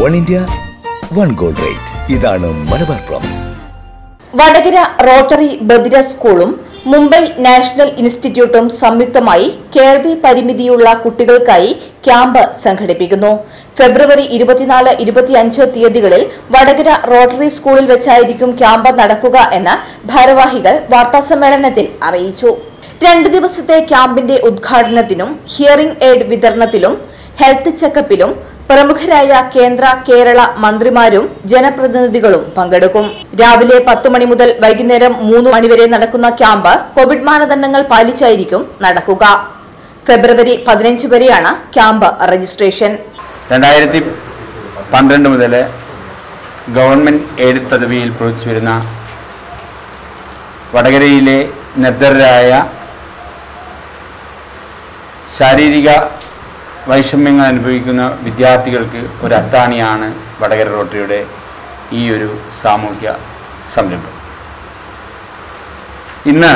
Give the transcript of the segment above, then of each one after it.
One India one gold rate ഇതാണ് Malabar promise Vadakara rotary Badira സ്കൂളും Mumbai national ഇൻസ്റ്റിറ്റ്യൂട്ടും സംയുക്തമായി കേൾവി പരിമിതിയുള്ള കുട്ടികൾക്കായി ക്യാമ്പ് സംഘടിപ്പിക്കുന്നു. ഫെബ്രുവരി ഇരുപത്തിനാല് ഇരുപത്തിയഞ്ച് തീയതികളിൽ വടകര റോട്ടറി സ്കൂളിൽ വെച്ചായിരിക്കും ക്യാമ്പ് നടക്കുക എന്ന് ഭാരവാഹികൾ വാർത്താസമ്മേളനത്തിൽ അറിയിച്ചു. രണ്ട് ദിവസത്തെ ക്യാമ്പിന്റെ ഉദ്ഘാടനത്തിനും ഹിയറിംഗ് എയ്ഡ് വിതരണത്തിലും ഹെൽത്ത് ചെക്കപ്പിലും പ്രമുഖരായ കേന്ദ്ര കേരള മന്ത്രിമാരും ജനപ്രതിനിധികളും പങ്കെടുക്കും. രാവിലെ പത്ത് മണി മുതൽ വൈകുന്നേരം മൂന്ന് മണിവരെ നടക്കുന്ന ക്യാമ്പ് കോവിഡ് മാനദണ്ഡങ്ങൾ പാലിച്ചായിരിക്കും നടക്കുക. ഫെബ്രുവരി പതിനഞ്ച് വരെയാണ് ക്യാമ്പ് രജിസ്ട്രേഷൻ. രണ്ടായിരത്തി പന്ത്രണ്ട് മുതൽ ഗവൺമെന്റ് എയ്ഡ് പദവിയിൽ പ്രവർത്തിച്ചു വരുന്ന വടകരയിലെ നിർദ്ധരായ ശാരീരിക വൈഷമ്യങ്ങൾ അനുഭവിക്കുന്ന വിദ്യാർത്ഥികൾക്ക് ഒരു അത്താണിയാണ് വടകര റോട്ടറിയുടെ ഈ ഒരു സാമൂഹ്യ സംരംഭം. ഇന്ന്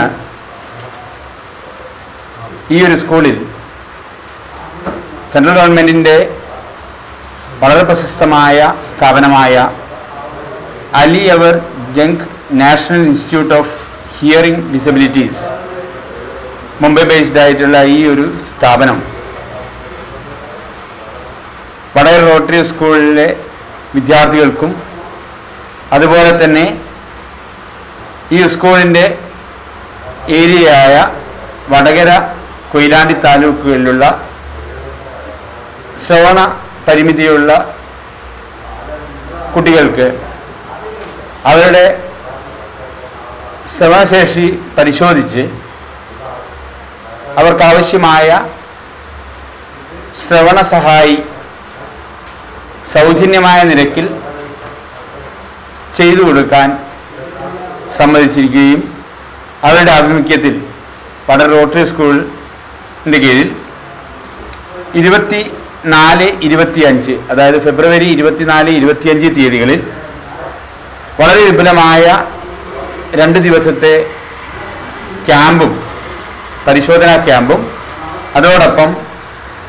ഈ ഒരു സ്കൂളിൽ സെൻട്രൽ ഗവൺമെന്റിന്റെ വളരെ പ്രശസ്തമായ സ്ഥാപനമായ Ali Yavar Jung national institute of hearing disabilities Mumbai based ആയിട്ടുള്ള ഈ ഒരു സ്ഥാപനം വടകര റോട്ടറി സ്കൂളിലെ വിദ്യാർത്ഥികൾക്കും അതുപോലെ തന്നെ ഈ സ്കൂളിന്റെ ഏരിയയായ വടകര കൊയിലാണ്ടി താലൂക്കുകളിലുള്ള ശ്രവണ പരിമിതിയുള്ള കുട്ടികൾക്ക് അവരുടെ ശ്രവണശേഷി പരിശോധിച്ച് അവർക്കാവശ്യമായ ശ്രവണ സഹായി സൗജന്യമായ നിരക്കിൽ ചെയ്തു കൊടുക്കാൻ സമ്മതിച്ചിരിക്കുകയും അവരുടെ ആഭിമുഖ്യത്തിൽ വട റോട്ടറി സ്കൂളിന്റെ കീഴിൽ ഇരുപത്തി നാല് ഇരുപത്തിയഞ്ച് അതായത് ഫെബ്രുവരി ഇരുപത്തിനാല് ഇരുപത്തിയഞ്ച് തീയതികളിൽ വളരെ വിപുലമായ രണ്ട് ദിവസത്തെ ക്യാമ്പും പരിശോധനാ ക്യാമ്പും അതോടൊപ്പം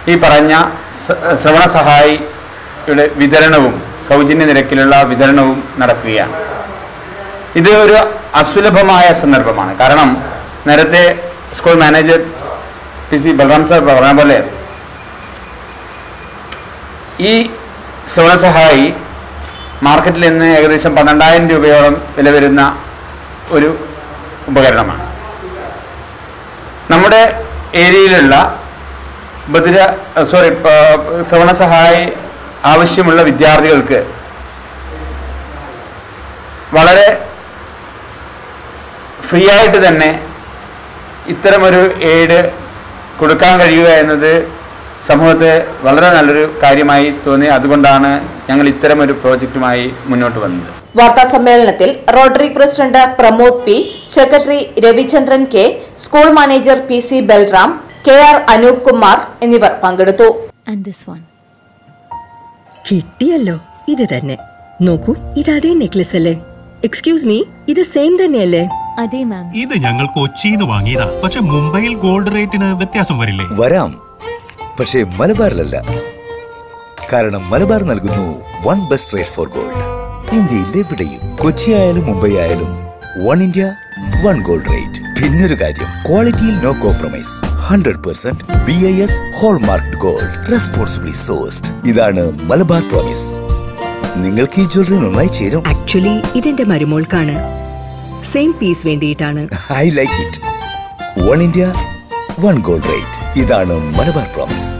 ഈ പറഞ്ഞ ശ്രവണ ശ്രവണ സഹായിയുടെ വിതരണവും സൗജന്യ നിരക്കിലുള്ള വിതരണവും നടക്കുകയാണ്. ഇത് ഒരു അസുലഭമായ സന്ദർഭമാണ്. കാരണം നേരത്തെ school manager P C Balaram sir പറഞ്ഞ പോലെ ഈ ശ്രവണ സഹായി മാർക്കറ്റിൽ നിന്ന് ഏകദേശം പന്ത്രണ്ടായിരം രൂപയോളം വില വരുന്ന ഒരു ഉപകരണമാണ്. നമ്മുടെ ഏരിയയിലുള്ള ബദിര സോറി ശ്രവണ സഹായി ആവശ്യമുള്ള വിദ്യാർത്ഥികൾക്ക് വളരെ ഫ്രീ ആയിട്ട് തന്നെ ഇത്തരമൊരു എയ്ഡ് കൊടുക്കാൻ കഴിയുക എന്നത് സമൂഹത്തെ വളരെ നല്ലൊരു കാര്യമായി തോന്നി. അതുകൊണ്ടാണ് ഞങ്ങൾ ഇത്തരമൊരു പ്രോജക്റ്റുമായി മുന്നോട്ട് വന്നത്. വാർത്താ സമ്മേളനത്തിൽ rotary president Pramod P secretary Ravichandran K school manager P C Balram K R Anoop Kumar എന്നിവർ പങ്കെടുത്തു. And this one. കിട്ടിയല്ലോ. ഇത് തന്നെ. നോക്കൂ ഇത് അതേ നെക്ലസ് അല്ലേ? എക്സ്ക്യൂസ് മീ ഇത് സെയിം തന്നെയല്ലേ? അതെ മാം ഇത് ഞങ്ങൾ കൊച്ചിയിൽ നിന്ന് വാങ്ങിയതാ. പക്ഷെ മുംബൈയിൽ ഗോൾഡ് റേറ്റിന് വ്യത്യാസം വരില്ലേ? വരാം. പക്ഷേ മലബാറിലല്ല. കാരണം മലബാർ നൽകുന്നു one best rate for gold ഇന്ത്യയിൽ എവിടെയും കൊച്ചി ആയാലും മുംബൈ ആയാലും one India one gold rate പിന്നൊരു കാര്യം. ക്വാളിറ്റിയിൽ no compromise hundred percent B I S hallmark gold responsibly sourced ഇതാണ് മലബാർ പ്രോമിസ് നിങ്ങൾക്ക് ഈ ജ്വല്ലറി നന്നായി ചേരും. ആക്ച്വലി ഇതെന്റെ മരുമോൾക്കാണ്. സെയിം പീസ് വേണ്ടിയിട്ടാണ്. I like it one India one gold rate ഇതാണ് മലബാർ പ്രോമിസ്